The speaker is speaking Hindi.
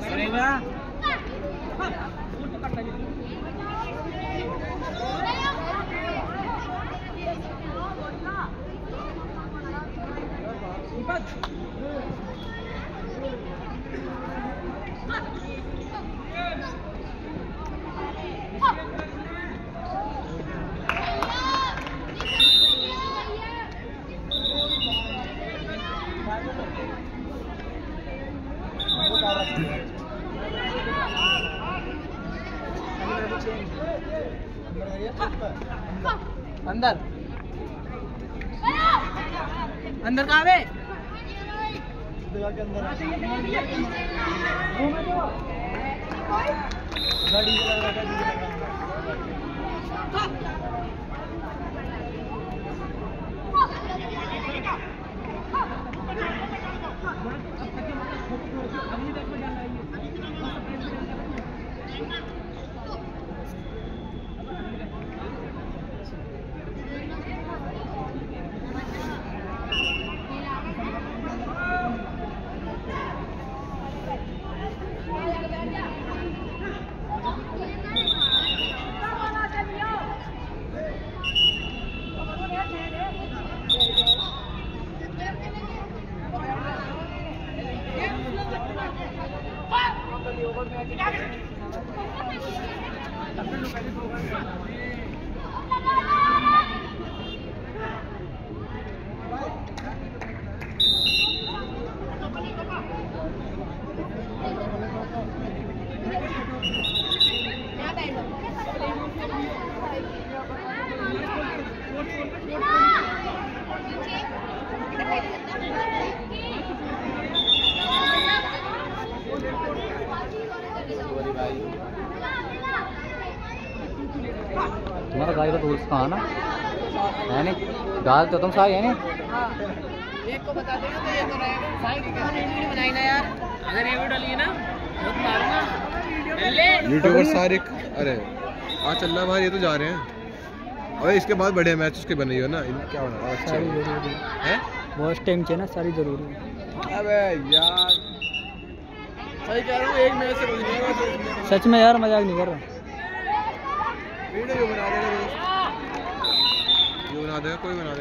Serena. अंदर। अंदर कहाँ है गाड़ी का टूल्स कहाँ ना है नहीं गाल तो तुम सारी है हाँ एक को बता देगा तो ये तो रहेगा साई वीडियो बनाई ना यार अगर ये वीडियो डाली ना बहुत मारूँगा यूट्यूबर सारे अरे आज चल रहा है ये तो जा रहे हैं अरे इसके बाद बड़े मैच उसके बन रही हो ना क्या बना रहा अच्छा सारी है वॉच टाइम चाहिए ना सारी ज़रूरी है अबे यार सही कह रहा हूँ एक मैच से सच में यार मज़ाक नहीं कर रहा वीडियो बना देगा बना देगा कोई बना